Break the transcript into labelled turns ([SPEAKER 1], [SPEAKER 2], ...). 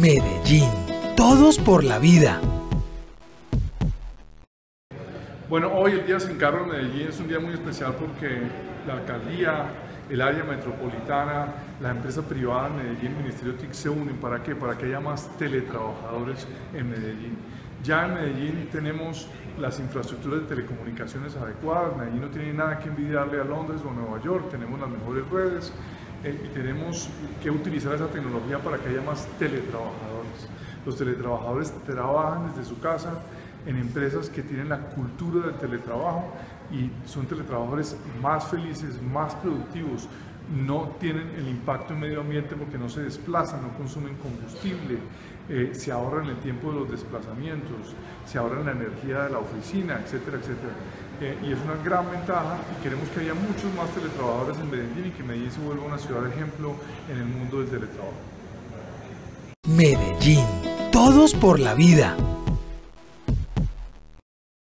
[SPEAKER 1] Medellín. Todos por la vida.
[SPEAKER 2] Bueno, hoy el Día Sin Carro en Medellín es un día muy especial porque la alcaldía, el área metropolitana, la empresa privada en Medellín, el Ministerio TIC se unen. ¿Para qué? Para que haya más teletrabajadores en Medellín. Ya en Medellín tenemos las infraestructuras de telecomunicaciones adecuadas, Medellín no tiene nada que envidiarle a Londres o a Nueva York, tenemos las mejores redes eh, y tenemos que utilizar esa tecnología para que haya más teletrabajadores. Los teletrabajadores trabajan desde su casa en empresas que tienen la cultura del teletrabajo y son teletrabajadores más felices, más productivos, no tienen el impacto en medio ambiente porque no se desplazan, no consumen combustible, eh, se ahorran el tiempo de los desplazamientos, se ahorran la energía de la oficina, etcétera, etcétera. Eh, y es una gran ventaja y queremos que haya muchos más teletrabajadores en Medellín y que Medellín se vuelva una ciudad ejemplo en el mundo del teletrabajo.
[SPEAKER 1] Medellín. Todos por la vida.